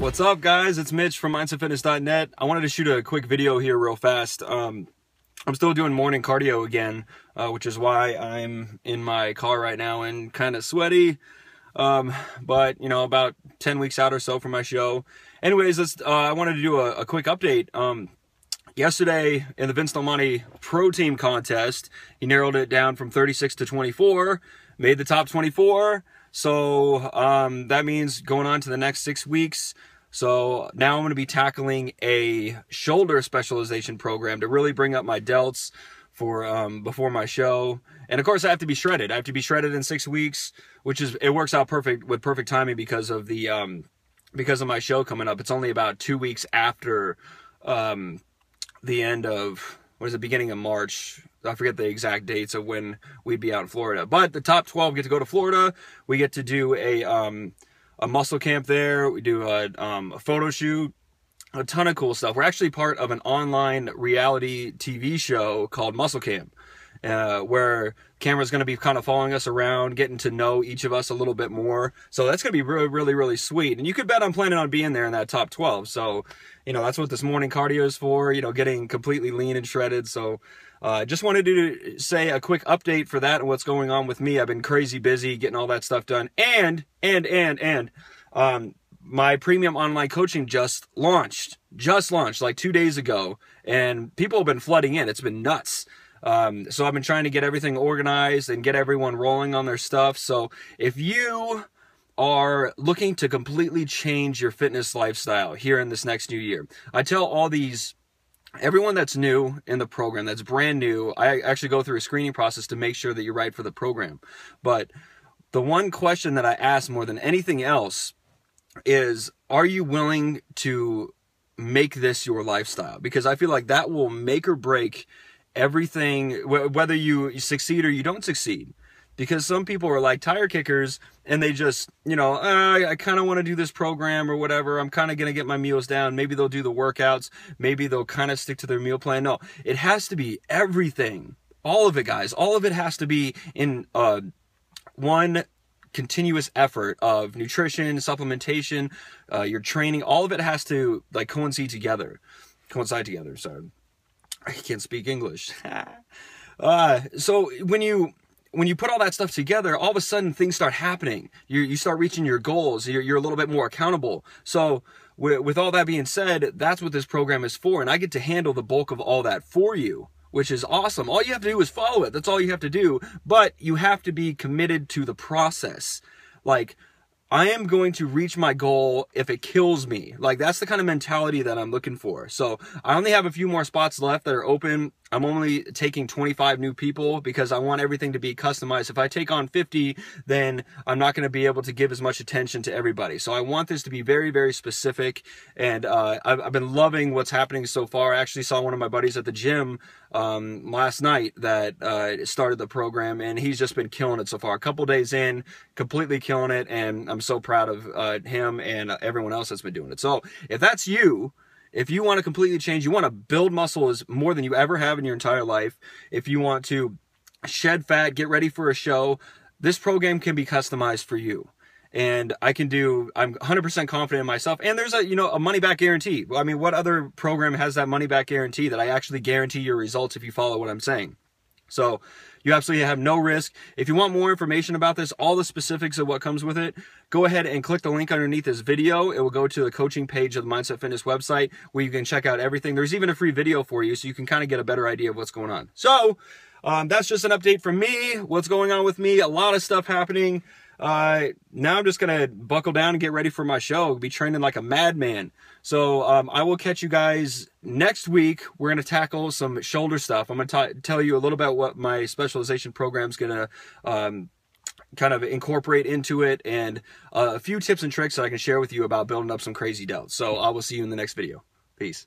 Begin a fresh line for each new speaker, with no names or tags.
What's up, guys? It's Mitch from MindsetFitness.net. I wanted to shoot a quick video here real fast. Um, I'm still doing morning cardio again, uh, which is why I'm in my car right now and kind of sweaty. Um, but, you know, about 10 weeks out or so from my show. Anyways, let's, uh, I wanted to do a, a quick update. Um, yesterday in the Vince Monte Pro Team contest, he narrowed it down from 36 to 24, made the top 24. So um, that means going on to the next six weeks. So now I'm going to be tackling a shoulder specialization program to really bring up my delts for um, before my show. And of course, I have to be shredded. I have to be shredded in six weeks, which is it works out perfect with perfect timing because of the um, because of my show coming up. It's only about two weeks after um, the end of what is the beginning of March. I forget the exact dates of when we'd be out in Florida. But the top 12 get to go to Florida. We get to do a um, a muscle camp there. We do a, um, a photo shoot. A ton of cool stuff. We're actually part of an online reality TV show called Muscle Camp, uh, where camera's going to be kind of following us around, getting to know each of us a little bit more. So that's going to be really, really, really sweet. And you could bet I'm planning on being there in that top 12. So, you know, that's what this morning cardio is for, you know, getting completely lean and shredded. So, uh, just wanted to say a quick update for that and what's going on with me. I've been crazy busy getting all that stuff done. And, and, and, and, um, my premium online coaching just launched, just launched like two days ago. And people have been flooding in. It's been nuts. Um, so I've been trying to get everything organized and get everyone rolling on their stuff. So if you are looking to completely change your fitness lifestyle here in this next new year, I tell all these everyone that's new in the program, that's brand new, I actually go through a screening process to make sure that you're right for the program. But the one question that I ask more than anything else is are you willing to make this your lifestyle? Because I feel like that will make or break everything, whether you succeed or you don't succeed because some people are like tire kickers and they just, you know, uh, I kind of want to do this program or whatever. I'm kind of going to get my meals down. Maybe they'll do the workouts. Maybe they'll kind of stick to their meal plan. No, it has to be everything. All of it, guys. All of it has to be in uh, one continuous effort of nutrition, supplementation, uh, your training. All of it has to like coincide together. Coincide together. Sorry. I can't speak English. uh, so when you when you put all that stuff together, all of a sudden things start happening. You, you start reaching your goals. You're, you're a little bit more accountable. So with, with all that being said, that's what this program is for. And I get to handle the bulk of all that for you, which is awesome. All you have to do is follow it. That's all you have to do. But you have to be committed to the process. Like, I am going to reach my goal if it kills me. Like that's the kind of mentality that I'm looking for. So I only have a few more spots left that are open. I'm only taking 25 new people because I want everything to be customized. If I take on 50, then I'm not going to be able to give as much attention to everybody. So I want this to be very, very specific. And uh, I've, I've, been loving what's happening so far. I actually saw one of my buddies at the gym um, last night that uh, started the program, and he's just been killing it so far. A couple days in, completely killing it, and I'm so proud of uh, him and everyone else that's been doing it. So if that's you, if you want to completely change, you want to build muscle as more than you ever have in your entire life. If you want to shed fat, get ready for a show, this program can be customized for you. And I can do, I'm 100% confident in myself. And there's a, you know, a money back guarantee. I mean, what other program has that money back guarantee that I actually guarantee your results if you follow what I'm saying? So you absolutely have no risk. If you want more information about this, all the specifics of what comes with it, go ahead and click the link underneath this video. It will go to the coaching page of the Mindset Fitness website where you can check out everything. There's even a free video for you so you can kind of get a better idea of what's going on. So um, that's just an update from me. What's going on with me? A lot of stuff happening. Uh, now I'm just gonna buckle down and get ready for my show. I'll be training like a madman. So um, I will catch you guys next week. We're gonna tackle some shoulder stuff. I'm gonna tell you a little about what my specialization program is gonna um, kind of incorporate into it, and uh, a few tips and tricks that I can share with you about building up some crazy delts. So I will see you in the next video. Peace.